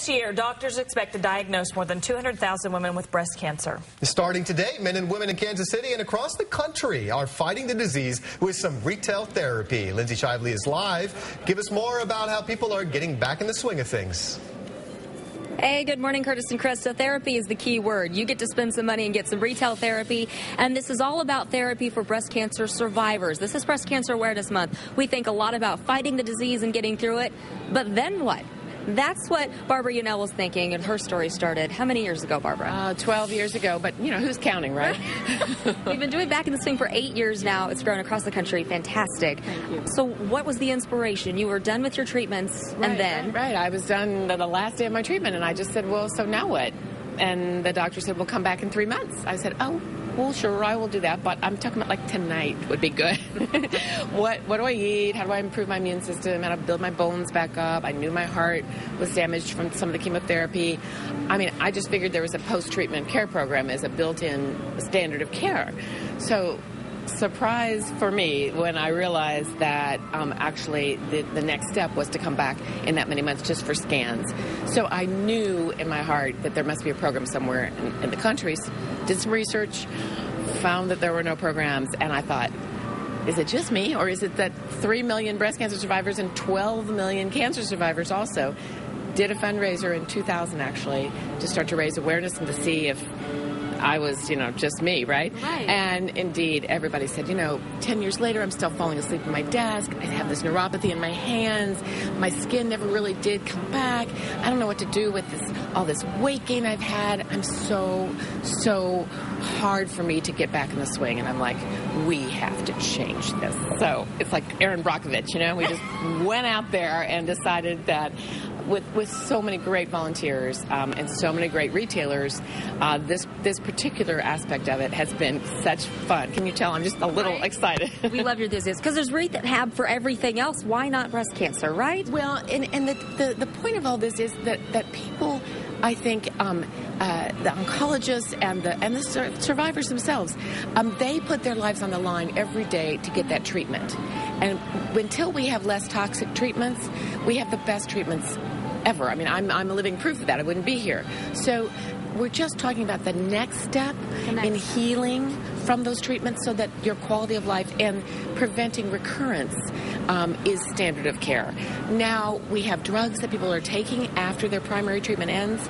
This year, doctors expect to diagnose more than 200,000 women with breast cancer. Starting today, men and women in Kansas City and across the country are fighting the disease with some retail therapy. Lindsay Shively is live. Give us more about how people are getting back in the swing of things. Hey, good morning, Curtis and Chris. So therapy is the key word. You get to spend some money and get some retail therapy. And this is all about therapy for breast cancer survivors. This is Breast Cancer Awareness Month. We think a lot about fighting the disease and getting through it. But then what? That's what Barbara Unell was thinking, and her story started how many years ago, Barbara? Uh, 12 years ago, but you know, who's counting, right? We've been doing Back in the Swing for eight years now. It's grown across the country. Fantastic. So, what was the inspiration? You were done with your treatments, Right, and then. Right, right. I was done the, the last day of my treatment, and I just said, well, so now what? And the doctor said, we'll come back in three months. I said, oh, well, sure, I will do that, but I'm talking about like tonight would be good. what what do I eat? How do I improve my immune system? How to build my bones back up? I knew my heart was damaged from some of the chemotherapy. I mean, I just figured there was a post-treatment care program as a built-in standard of care. So surprise for me when I realized that um, actually the, the next step was to come back in that many months just for scans. So I knew in my heart that there must be a program somewhere in, in the country. Did some research, found that there were no programs, and I thought, is it just me, or is it that 3 million breast cancer survivors and 12 million cancer survivors also did a fundraiser in 2000 actually to start to raise awareness and to see if I was, you know, just me, right? Right. And indeed, everybody said, you know, 10 years later, I'm still falling asleep at my desk. I have this neuropathy in my hands. My skin never really did come back. I don't know what to do with this, all this weight gain I've had. I'm so, so hard for me to get back in the swing. And I'm like, we have to change this. So it's like Erin Brockovich, you know, we just went out there and decided that with, with so many great volunteers um, and so many great retailers, uh, this this particular aspect of it has been such fun. Can you tell? I'm just a little Right. excited. we love your enthusiasm because there's rehab for everything else. Why not breast cancer, right? Well, and, and the, the, the point of all this is that, that people, I think, um, uh, the oncologists and the, and the sur- survivors themselves, um, they put their lives on the line every day to get that treatment. And until we have less toxic treatments, we have the best treatments ever. I mean, I'm, I'm a living proof of that. I wouldn't be here. So we're just talking about the next step The next in healing from those treatments so that your quality of life and preventing recurrence um, is standard of care. Now we have drugs that people are taking after their primary treatment ends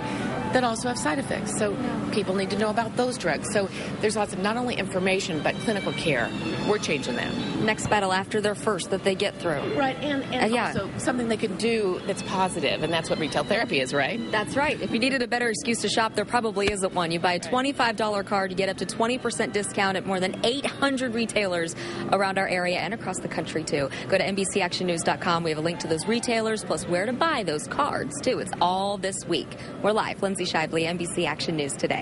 that also have side effects. So people need to know about those drugs. So there's lots of not only information but clinical care. We're changing that. Next battle after their first that they get through. Right, and, and Uh, yeah. also something they can do that's positive, and that's what retail therapy is, right? That's right. If you needed a better excuse to shop, there probably isn't one. You buy a $25 card, you get up to 20% discount at more than 800 retailers around our area and across the country, too. Go to NBCActionNews.com. We have a link to those retailers, plus where to buy those cards, too. It's all this week. We're live. Lindsay Shively, NBC Action News Today.